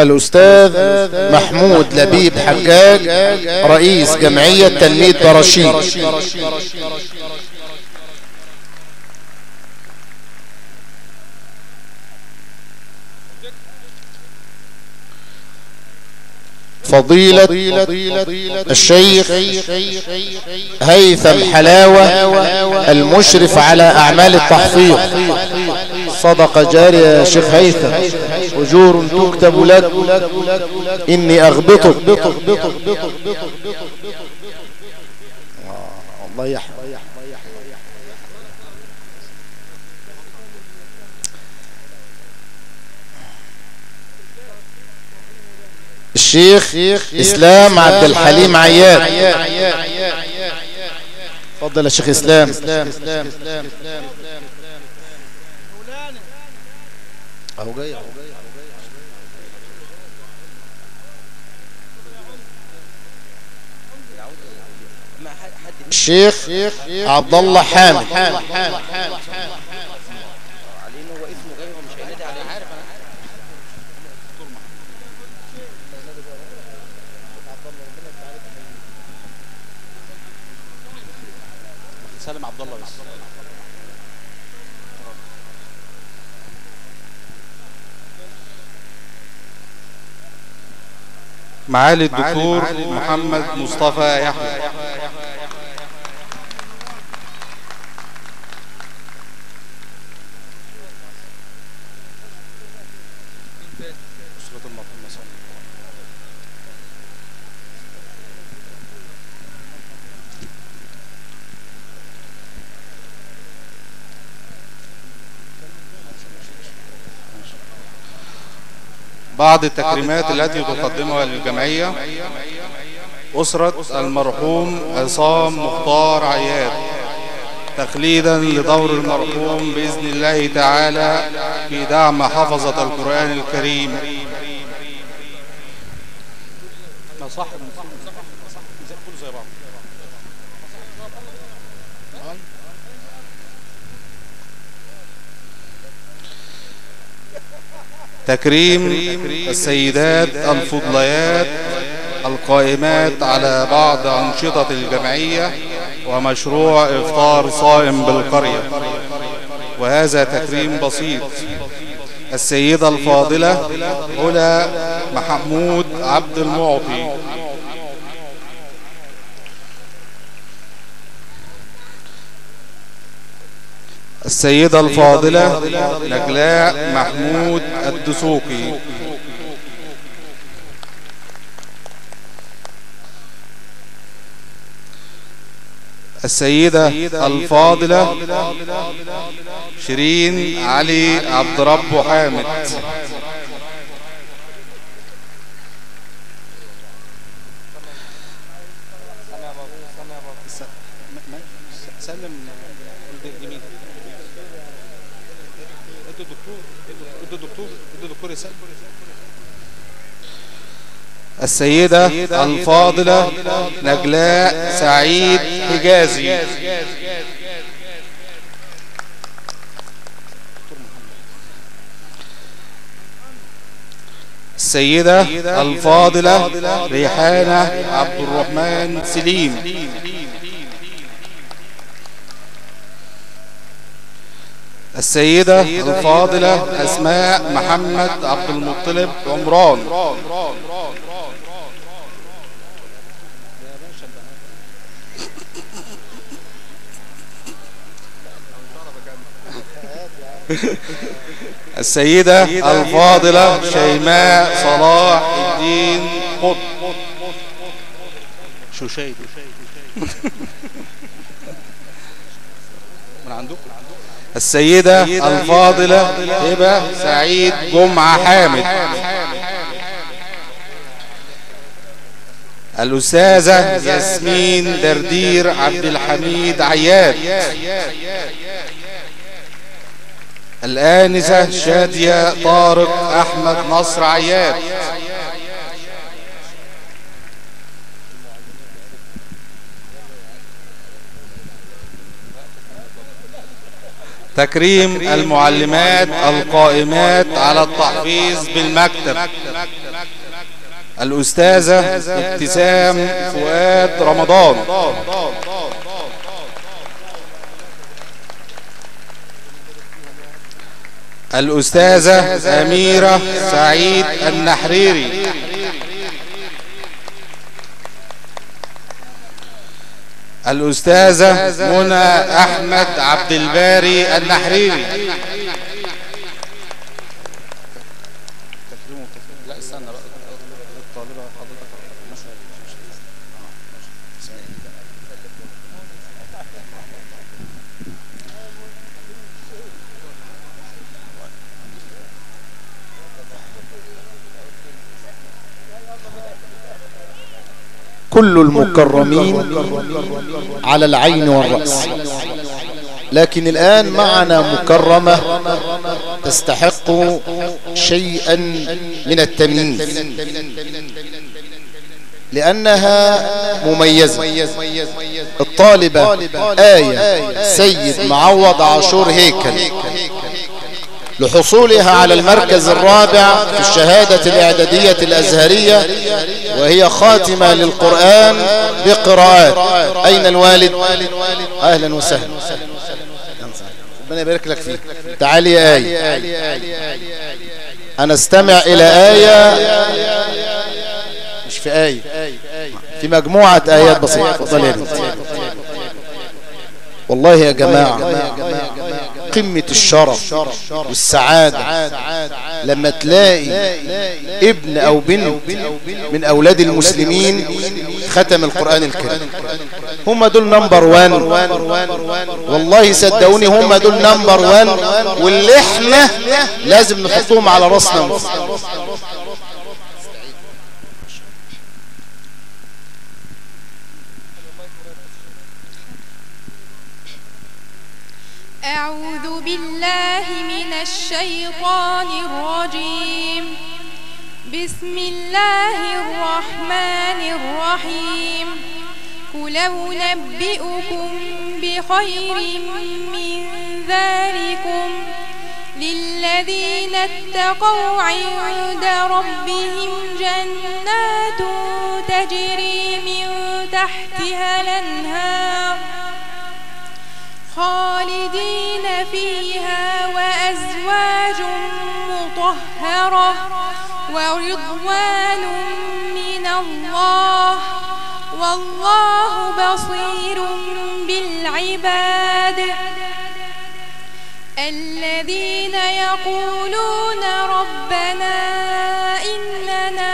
الأستاذ محمود لبيب حجاج رئيس جمعية تنمية برشيد. فضيلة الشيخ هيثم حلاوة المشرف على أعمال التحفيظ. صدقة جارية يا شيخ هيثم. أجور تكتب لك. إني أغبطك. الله يحفظ الشيخ إسلام عبد الحليم عياد. تفضل يا شيخ إسلام. أهو جاي الشيخ عبد الله حامد. سالم عبد الله بس. معالي الدكتور محمد مصطفى يحيى. أسرة المرحوم صلى الله بعض التكريمات التي تقدمها للجمعية أسرة المرحوم عصام مختار عياد. تخليدا لدور المرحوم بإذن الله تعالى في دعم حفظة القرآن الكريم. صح تكريم السيدات الفضليات القائمات على بعض أنشطة الجمعية ومشروع إفطار صائم بالقرية. وهذا تكريم بسيط. السيدة الفاضلة هلا محمود عبد المعطي. السيدة الفاضلة نجلاء محمود الدسوقي. السيدة الفاضلة شيرين علي عبد رب حامد. سلم السيدة الفاضلة نجلاء سعيد حجازي. السيدة الفاضلة ريحانة عبد الرحمن سليم. السيدة الفاضلة أسماء محمد عبد المطلب عمران. السيدة الفاضلة شيماء صلاح الدين قط شو شيء من عندكم؟ السيدة الفاضلة هبة سعيد جمعة حامد. الأستاذة ياسمين دردير عبد الحميد عياد. الآنسة شادية طارق أحمد نصر عياد. تكريم المعلمات القائمات على التحفيظ بالمكتب. الأستاذة ابتسام فؤاد رمضان. الأستاذة أميرة سعيد النحريري. الأستاذة منى أحمد عبد الباري النحريري. كل المكرمين على العين والرأس. لكن الآن معنا مكرمة تستحق شيئا من التمييز. لأنها مميزة. الطالبة آية سيد معوض عاشور هيكل. لحصولها على المركز الرابع في الشهادة الإعدادية الأزهرية وهي خاتمة للقرآن بقراءات. أين الوالد؟ أهلا وسهلا. ربنا يبارك لك فيك. تعالي يا آية. أنا استمع إلى آية. مش في آية. في مجموعة آيات بسيطة. والله يا جماعة. قمة الشرف والسعادة. لما تلاقي ابن أو بنت من أولاد المسلمين ختم القرآن الكريم. هم دول number one والله صدقوني هم دول number one واللي إحنا لازم نحطهم على راسنا. أعوذ بالله من الشيطان الرجيم. بسم الله الرحمن الرحيم. قل أنبئكم بخير من ذلكم. للذين اتقوا عند ربهم جنات تجري من تحتها الأنهار. خالدين فيها وأزواج مطهرة ورضوان من الله والله بصير بالعباد. الذين يقولون ربنا إننا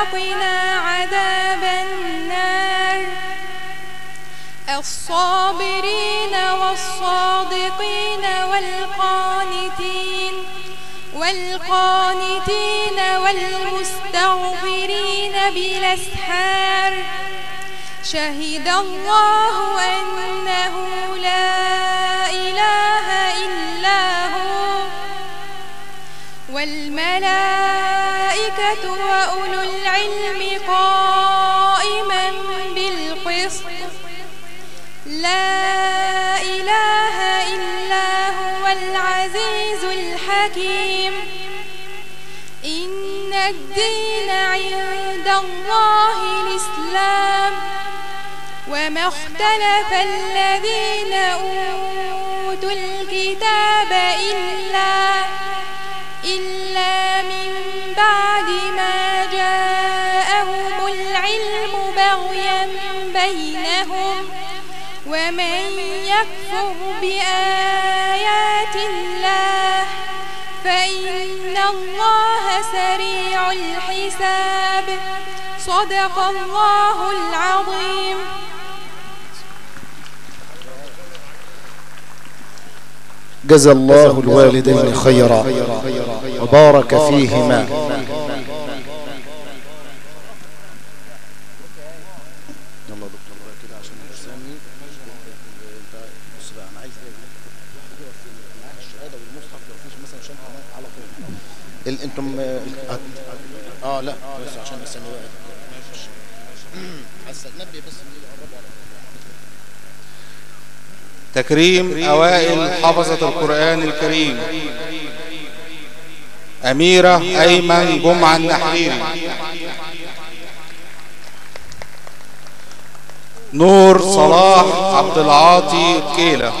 وقنا عذاب النار. الصابرين والصادقين والقانتين والقانتين والمستغفرين بالأسحار. شهد الله أنه لا إله إلا هو. والملائكة وأولو العلم قائما بالقسط. لا إله إلا هو العزيز الحكيم. إن الدين عند الله الإسلام. وما اختلف الذين أوتوا الكتاب صدق الله العظيم. جزى الله الوالدين خيرا. وبارك فيهما. يلا يا دكتور بقى كده عشان الأسامي. انت بص بقى أنا عايز إيه؟ معاك الشهاده والمصحف لو فيش مثلا شنطه معاك على طول. ال- أنتم آه لا بس عشان تكريم أوائل حفظة القرآن الكريم. أميرة أيمن جمعة النحريري. نور صلاح عبد العاطي كيلة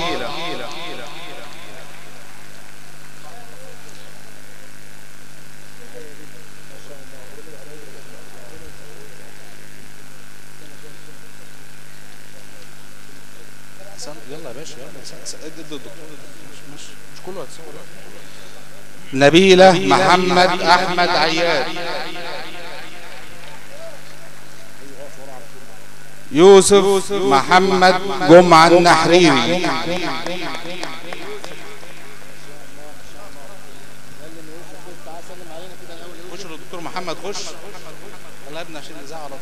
يلا يا باشا يلا ادي الدكتور مش مش مش كله هتسوي نبيلة محمد أحمد عياد. يوسف محمد جمعة النحريري. خش الدكتور محمد خش. الله يا ابني عشان نزعل على طول.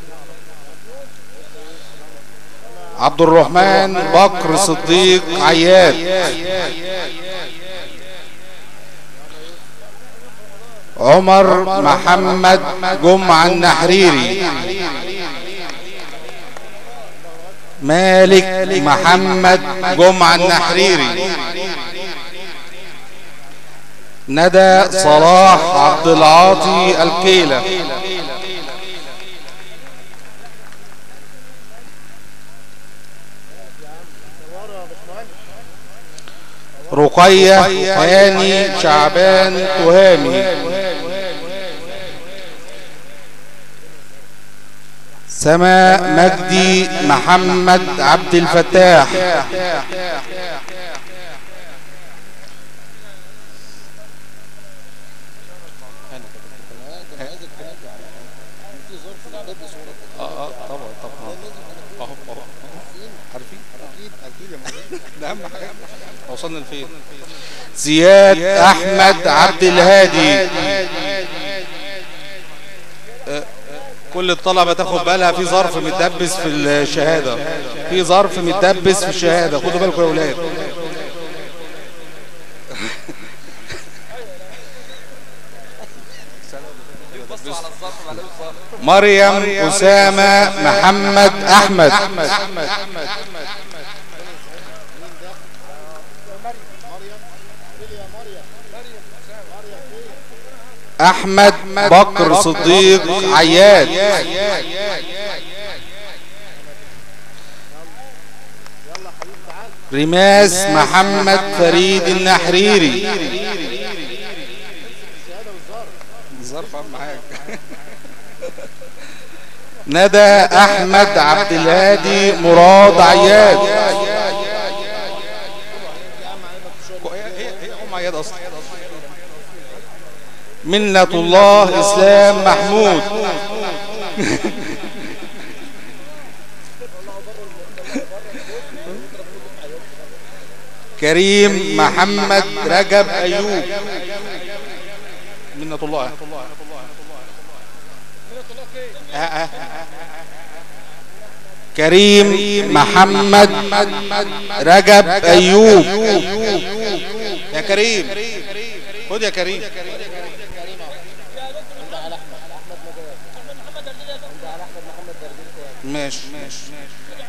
عبد الرحمن بكر صديق عياد. عمر محمد جمعة النحريري مالك محمد جمعة النحريري ندى صلاح عبد العاطي الكيلة. رقية هاني شعبان تهامي سما مجدي محمد عبد الفتاح. وصلنا لفين؟ زياد أحمد عبد الهادي. كل الطلبة تاخد بالها في ظرف متدبس في الشهادة. في ظرف متدبس في الشهادة. خدوا بالكم يا ولاد. مريم أسامة محمد أحمد. أحمد بكر صديق عياد. رماس محمد فريد النحريري. ندى أحمد عبد الهادي مراد عياد. هي أم عياد أصلا. منة الله إسلام محمود. كريم محمد رجب أيوب. منة الله. كريم محمد رجب أيوب. يا كريم. خد يا كريم. ماشي.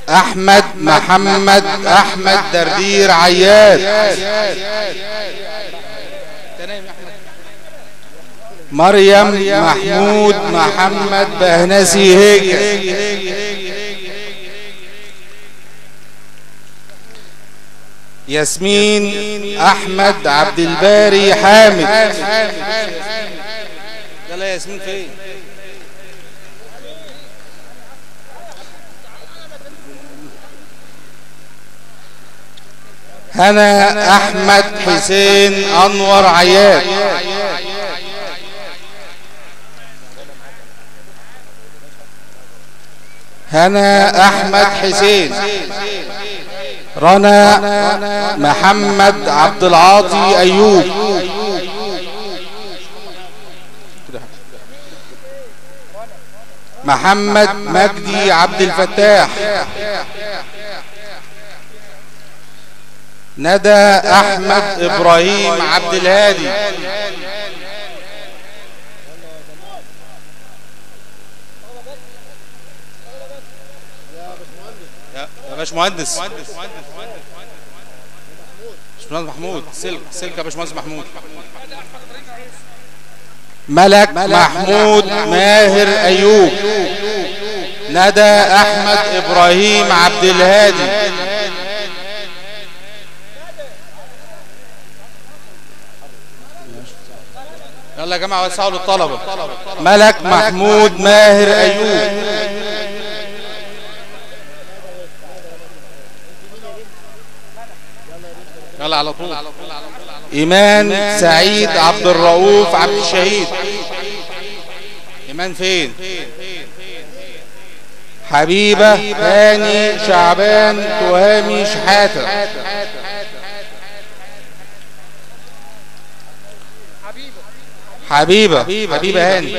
أحمد محمد أحمد دردير عياد. احمد مريم محمود محمد بهنسي هيك. ياسمين أحمد عبد الباري حامد. يلا يا ياسمين فين؟ هنا أحمد حسين أنور عياد. هنا أحمد حسين. رنا محمد عبد العاطي أيوب. محمد مجدي عبد الفتاح. ندى أحمد إبراهيم عبد الهادي. يا باشمهندس. باشمهندس محمود. سلك سلك يا باشمهندس محمود. ملك محمود ماهر أيوب. ندى أحمد إبراهيم عبد الهادي. يلا يا جماعة وسعوا للطلبة. ملك محمود ماهر أيوب. يلا على طول. إيمان سعيد عبد الرؤوف عبد الشهيد. إيمان فين؟ حبيبة هاني شعبان تهامي شحاتة. حبيبة حبيبة هاني.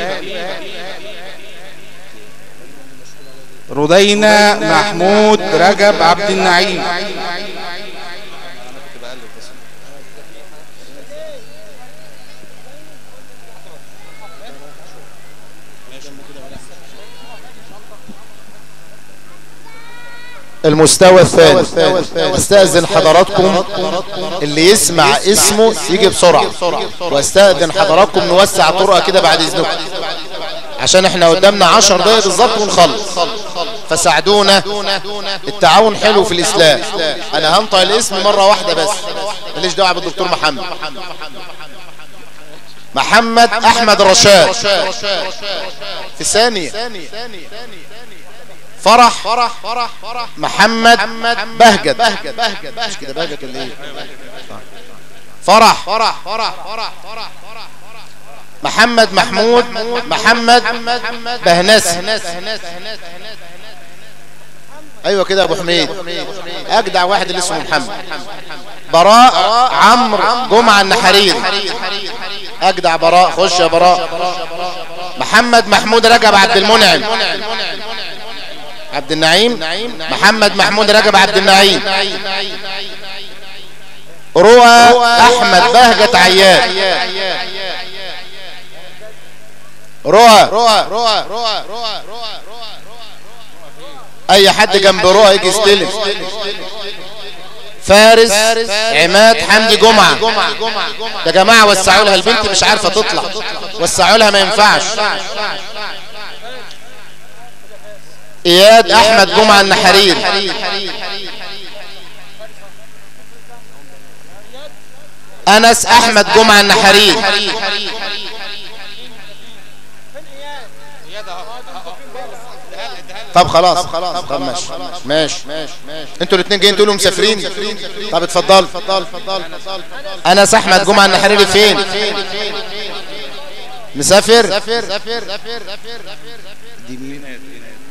رودينا محمود رجب عبد النعيم. المستوى الثالث أستأذن حضراتكم اللي يسمع اسمه يجي بسرعة. واستأذن حضراتكم نوسع طرقة كده بعد إذنكم. عشان إحنا قدامنا عشر دقايق بالظبط ونخلص. فساعدونا. التعاون حلو في الإسلام. أنا هنطق الاسم مرة واحدة بس. ماليش دعوة بالدكتور محمد. محمد أحمد رشاد. في ثانية. فرح فرح فرح فرح. محمد بهجت. مش كده بهجت ولا إيه فرح. فرح فرح فرح فرح محمد محمود محمد بهنس. أيوه كده يا أبو حميد. أجدع واحد اللي اسمه محمد. براء عمرو جمعة النحريري. أجدع براء. خش يا براء. محمد محمود رجب عبد المنعم. عبد النعيم محمد محمود رجب عبد النعيم روى أحمد بهجة عياد. روى. روى روى روى روى أي حد جنب روى يجي يستلم فارس عماد حمدي جمعة. يا جماعة وسعوا لها البنت مش عارفة تطلع. وسعوا لها ما ينفعش. إياد أحمد جمعة النحرير. أنس أحمد جمعة النحرير. طب خلاص. طب ماشي. ماشي. أنتوا الاثنين جايين تقولوا مسافرين. طب اتفضل. أنس أحمد جمعة النحريري فين؟ مسافر.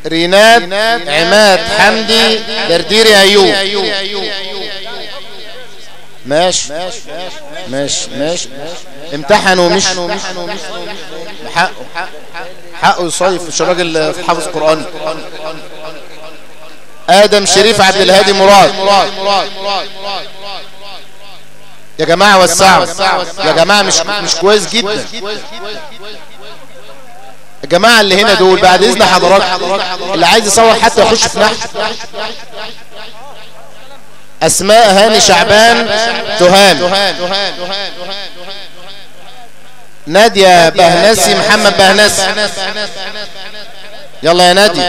ريناد عماد حمدي درديري أيوب. ماشي. ماشي ماشي. امتحنوا مش حقه حقه يصيف مش راجل حافظ قرآن آدم شريف عبد الهادي مراد. يا جماعة وسعوا. يا جماعة مش مش كويس جدا. الجماعة اللي هنا دول بعد إذن حضرات اللي عايز يصور حتى يخش في نحو أسماء هاني شعبان تهام نادية بهنسي محمد بهنسي يلا يا نادي.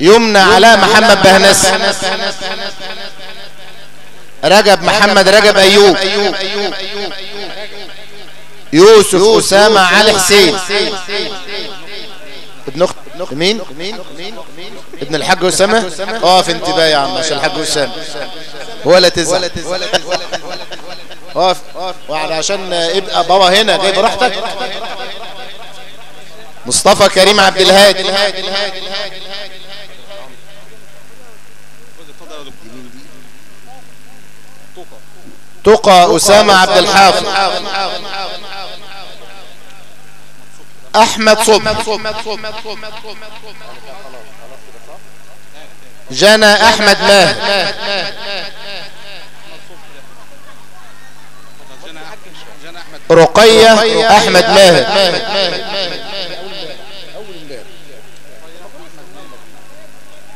يمنى علاء محمد بهنسي رجب محمد رجب أيوب. يوسف أسامة علي حسين. ابن اخت مين؟ ابن الحاج أسامة؟ اقف انتباه يا عم عشان الحاج أسامة. ولا تزعل. اقف وعشان ابقى بابا هنا جاي براحتك. مصطفى كريم عبد الهادي. تقى أسامة عبد الحافظ. أحمد صبح. جنى أحمد ماهر رقية أحمد ماهر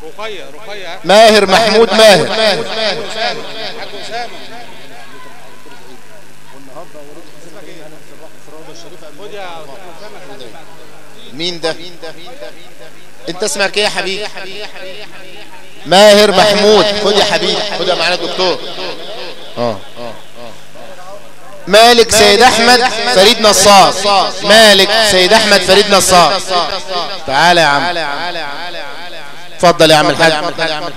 رقية رقية. ماهر محمود ماهر حاج أسامة والنهارده وريت حسين كريم أنا في الروح في الروضه الشريفه خد يا أسامة مين ده؟ انت اسمك إيه يا حبيبي؟ ماهر محمود. خد يا حبيبي. خد يا معانا دكتور. آه. مالك سيد أحمد فريد نصار. مالك سيد أحمد فريد نصار. تعالى يا عم. اتفضل يا عم الحاج. خد يا عم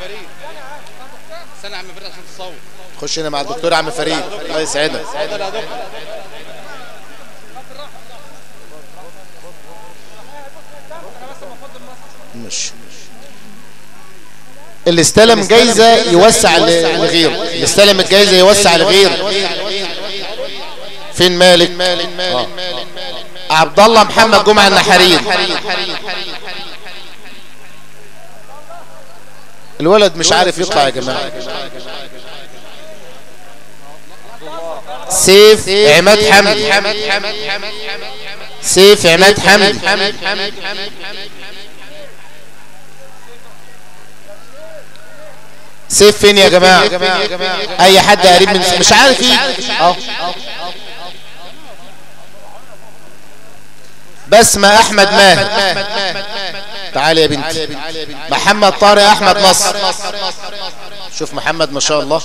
فريد. استنى يا عم فريد عشان تصور خش هنا مع الدكتور عم فريد. الله يسعدك اتفضل يا دكتور مش اللي استلم جايزة يوسع لغيره اللي استلم الجايزة يوسع لغيره فين مالك؟ آه. عبد الله محمد جمعة النحرير. الولد مش عارف يطلع يا جماعة. سيف عماد حمدي. سيف عماد حمدي. سيف فين يا جماعة؟ أي حد قريب من مش عارف إيه آه بسمة أحمد ماهر تعالي يا بنتي. محمد طارق أحمد نصر. شوف محمد ما شاء الله.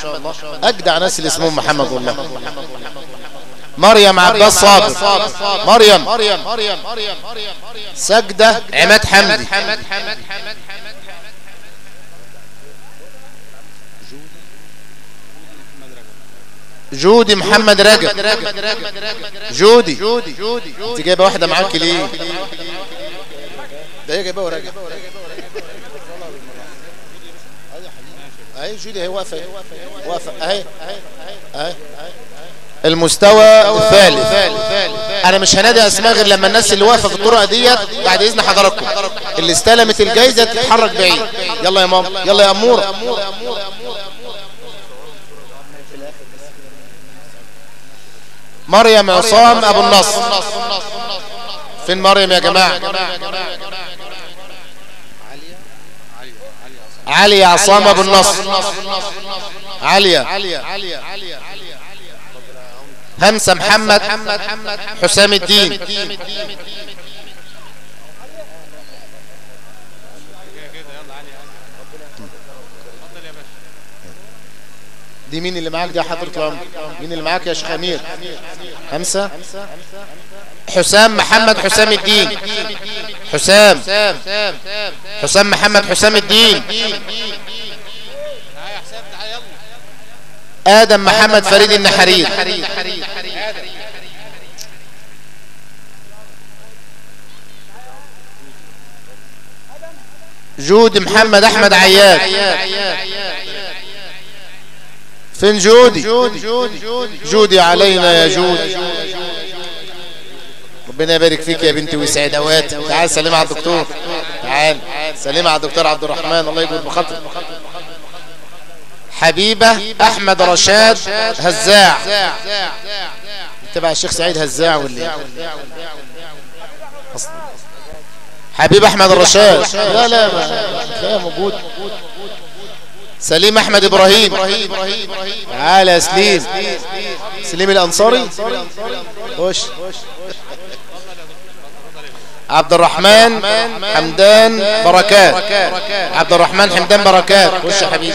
أجدع ناس اللي اسمهم محمد والله. مريم عباس صابر مريم. سجدة عماد حمدي. جودي محمد رجب. جودي. انت جايبة واحدة معاك ليه؟ ده هي جايبة رجب اهي جودي اهي واقفة. واقفة. أهي. أهي. المستوى الثالث. أنا مش هنادي اسماء غير لما الناس اللي واقفة في الطرق ديت بعد إذن حضراتكم. اللي استلمت الجايزة تتحرك بعيد. يلا يا ماما. يلا يا أمورة. مريم عصام أبو النصر. فين مريم يا جماعة؟ علي عصام أبو النصر. عليا. همسة محمد حسام الدين. دي مين اللي معاك؟ دي يا حضرة الأمر. مين اللي معاك يا شيخ أمير؟ همسة حسام محمد حسام الدين. حسام. حسام محمد حسام الدين. آدم محمد فريد النحرير. جود محمد أحمد عياد. فين جودي؟ جودي علينا يا جود ربنا يبارك فيك يا بنتي ويسعد اوقاتك تعال سلم على الدكتور. تعال سلم على الدكتور عبد الرحمن. الله يجبر بخاطرك حبيبة أحمد رشاد هزاع. تبع الشيخ سعيد هزاع واللي حبيب أحمد الرشاد لا لا تلاقيها موجود. سليم أحمد إبراهيم. تعالى يا سليم. سليم الأنصاري. خش. عبد الرحمن حمدان بركات. عبد الرحمن حمدان بركات. خش يا حبيبي.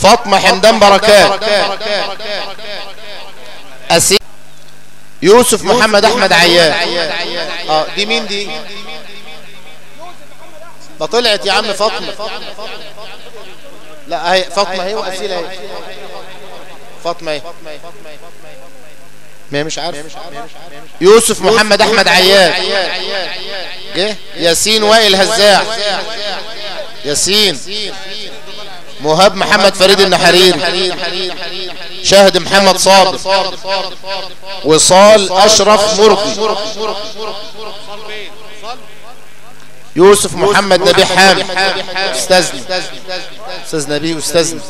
فاطمة حمدان بركات. يوسف محمد أحمد عياد. آه دي مين دي؟ ده طلعت يا عم فاطمة. لا هي فاطمة. هي واسيله هي. فاطمة هي. ما مش عارف يوسف محمد أحمد عياد. جه؟ ياسين وائل هزاع. ياسين. مهاب محمد فريد النحريري. شاهد محمد صابر. وصال أشرف مرقي. يوسف محمد نبي حامد. استاذني. أستاذ نبي استاذني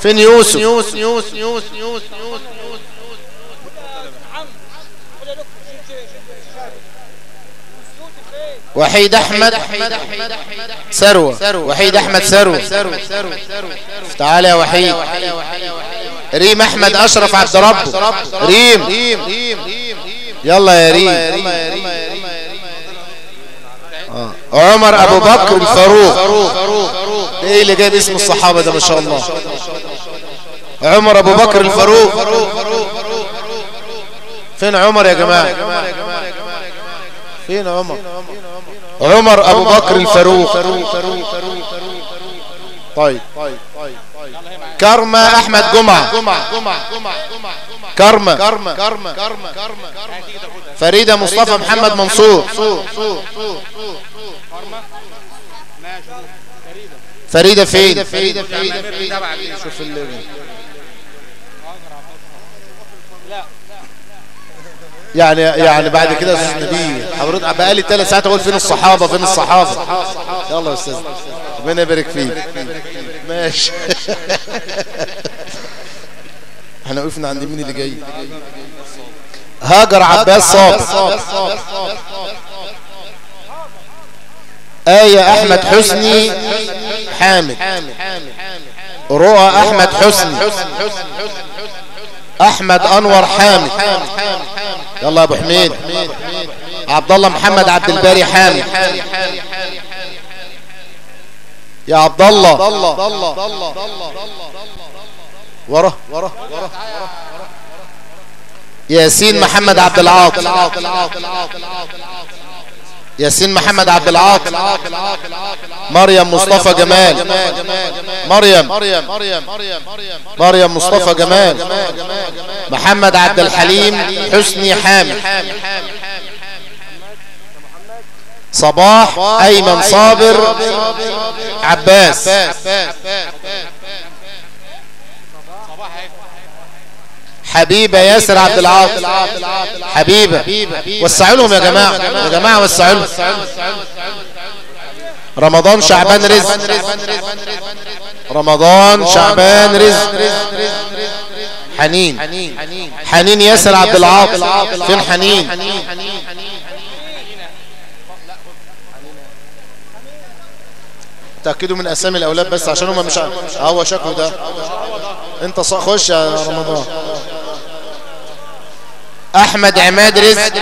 فين يوسف؟ يوسف يوسف؟ يوسف يوسف وحيد أحمد. ثروة. وحيد أحمد ثروة. تعالى يا وحيد. ريم أحمد أشرف عبد ربه. ريم. يلا يا ريم. عمر أبو بكر الفاروق ده إيه اللي جايب اسم الصحابة ده ما شاء الله. عمر أبو بكر الفاروق. فين عمر يا جماعة؟ فين عمر؟ عمر أبو بكر الفاروق. طيب. كرمة أحمد جمعة. كرمة. فريدة مصطفى محمد منصور. فريدة. فين؟ شوف اللي يعني يعني بعد كده أستاذ نبيل. حضرتك بقى لي ثلاث ساعات أقول فين الصحابة فين الصحابة. يلا يا أستاذ. ربنا يبارك فيك. ماشي. إحنا وقفنا عند مين اللي جاي؟ هاجر عباس صابر. آية أحمد حسني حامد. رؤى أحمد حسني. أحمد أنور حامد. يلا يا أبو حميد. عبد الله محمد عبد الباري حامد. يا عبد الله ورا ورا ياسين محمد عبد العاطي. ياسين محمد عبد العاطي مريم مصطفى جمال مريم مريم مصطفى جمال محمد عبد الحليم حسني حامد صباح أيمن صابر عباس حبيبة ياسر عبد العاطي. حبيبة. وسعوا لهم يا جماعة. يا جماعة. وسعوا لهم. رمضان شعبان رزق. رمضان شعبان رزق. حنين. حنين. ياسر عبد العاطي. فين حنين تأكدوا من أسامي الأولاد بس عشان هم مش هو شكله ده. انت خش يا رمضان. أحمد عماد رزق.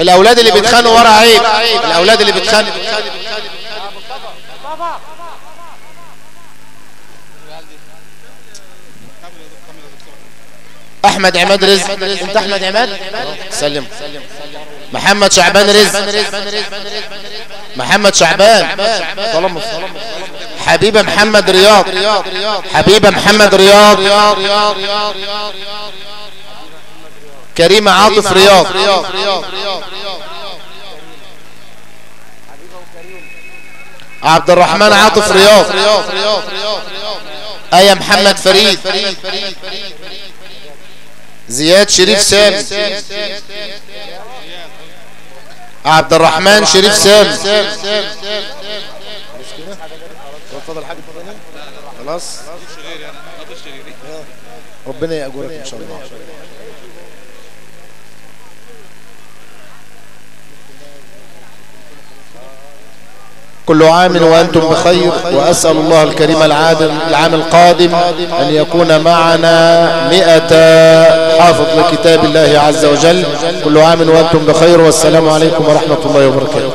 الأولاد اللي بيتخانقوا ورا عيب. الأولاد اللي بيتخانقوا. أحمد عماد رزق. أنت أحمد عماد؟ سلم. محمد شعبان رزق. محمد شعبان. طالما حبيبة محمد رياض. حبيبة محمد رياض. كريمه عاطف رياض. عبد الرحمن عاطف رياض. إيه محمد فريد. زياد شريف سامي. عبد الرحمن شريف سامي. اتفضل حاجة خلاص. ربنا يأجرك إن شاء الله. كل عام وأنتم بخير وأسأل الله الكريم العام القادم أن يكون معنا مئة حافظ لكتاب الله عز وجل. كل عام وأنتم بخير والسلام عليكم ورحمة الله وبركاته.